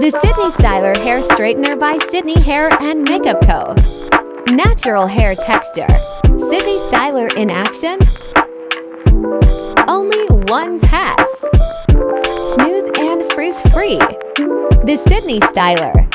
The Sydney Styler Hair Straightener by Sydney Hair and Makeup Co. Natural hair texture. Sydney Styler in action. Only one pass. Smooth and frizz free. The Sydney Styler.